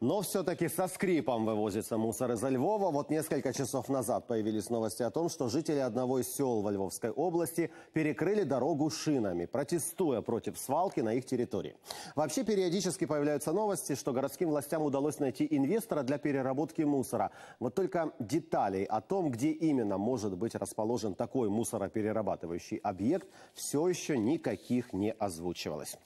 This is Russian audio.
Но все-таки со скрипом вывозится мусор из Львова. Вот несколько часов назад появились новости о том, что жители одного из сел во Львовской области перекрыли дорогу шинами, протестуя против свалки на их территории. Вообще периодически появляются новости, что городским властям удалось найти инвестора для переработки мусора. Вот только деталей о том, где именно может быть расположен такой мусороперерабатывающий объект, все еще никаких не озвучивалось.